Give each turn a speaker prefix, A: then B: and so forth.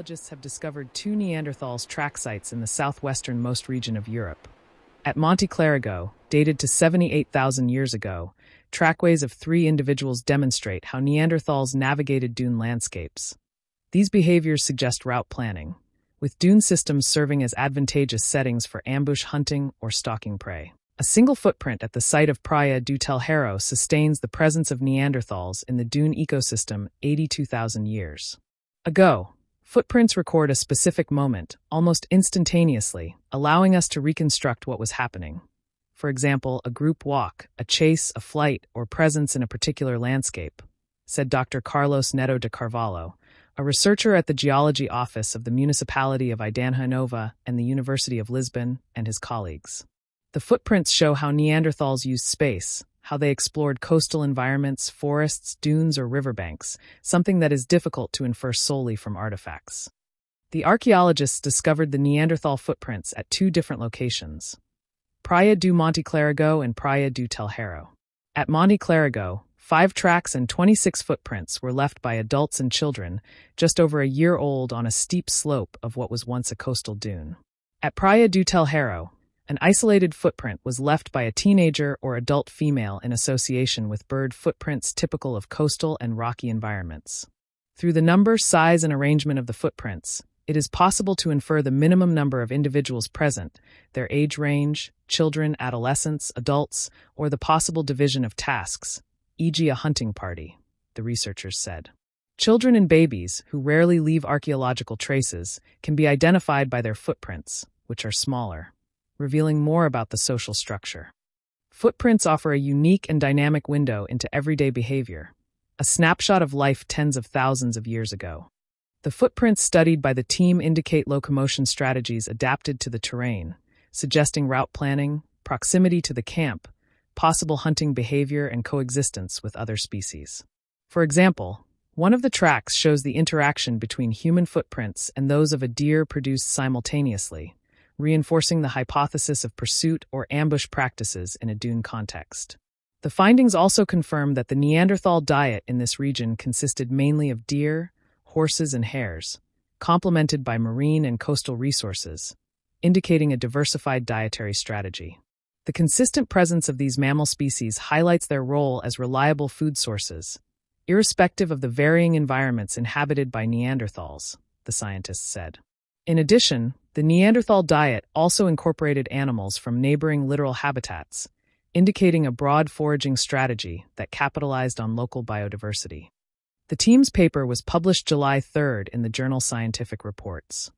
A: Archaeologists have discovered two Neanderthals track sites in the southwesternmost region of Europe. At Monte Clarigo, dated to 78,000 years ago, trackways of three individuals demonstrate how Neanderthals navigated dune landscapes. These behaviors suggest route planning, with dune systems serving as advantageous settings for ambush hunting or stalking prey. A single footprint at the site of Praia do Terreiro sustains the presence of Neanderthals in the dune ecosystem 82,000 years ago. Footprints record a specific moment, almost instantaneously, allowing us to reconstruct what was happening. For example, a group walk, a chase, a flight, or presence in a particular landscape, said Dr. Carlos Neto de Carvalho, a researcher at the Geology Office of the Municipality of Idanha Nova and the University of Lisbon, and his colleagues. The footprints show how Neanderthals used space, how they explored coastal environments, forests, dunes, or riverbanks, something that is difficult to infer solely from artifacts. The archaeologists discovered the Neanderthal footprints at two different locations Praia do Monte Clarigo and Praia do Terreiro. At Monte Clarigo, five tracks and 26 footprints were left by adults and children, just over a year old on a steep slope of what was once a coastal dune. At Praia do Terreiro, an isolated footprint was left by a teenager or adult female in association with bird footprints typical of coastal and rocky environments. Through the number, size, and arrangement of the footprints, it is possible to infer the minimum number of individuals present, their age range, children, adolescents, adults, or the possible division of tasks, e.g., a hunting party, the researchers said. Children and babies, who rarely leave archaeological traces, can be identified by their footprints, which are smaller revealing more about the social structure. Footprints offer a unique and dynamic window into everyday behavior, a snapshot of life tens of thousands of years ago. The footprints studied by the team indicate locomotion strategies adapted to the terrain, suggesting route planning, proximity to the camp, possible hunting behavior, and coexistence with other species. For example, one of the tracks shows the interaction between human footprints and those of a deer produced simultaneously, reinforcing the hypothesis of pursuit or ambush practices in a dune context. The findings also confirm that the Neanderthal diet in this region consisted mainly of deer, horses, and hares, complemented by marine and coastal resources, indicating a diversified dietary strategy. The consistent presence of these mammal species highlights their role as reliable food sources, irrespective of the varying environments inhabited by Neanderthals, the scientists said. In addition, the Neanderthal diet also incorporated animals from neighboring littoral habitats, indicating a broad foraging strategy that capitalized on local biodiversity. The team's paper was published July 3 in the journal Scientific Reports.